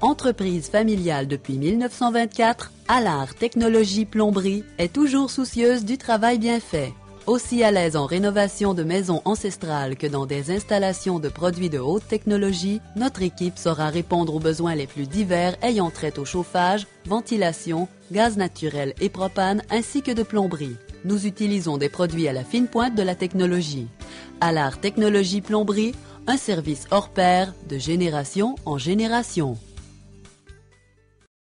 Entreprise familiale depuis 1924, Allard Technologie Plomberie est toujours soucieuse du travail bien fait. Aussi à l'aise en rénovation de maisons ancestrales que dans des installations de produits de haute technologie, notre équipe saura répondre aux besoins les plus divers ayant trait au chauffage, ventilation, gaz naturel et propane ainsi que de plomberie. Nous utilisons des produits à la fine pointe de la technologie. Allard Technologie Plomberie, un service hors pair de génération en génération.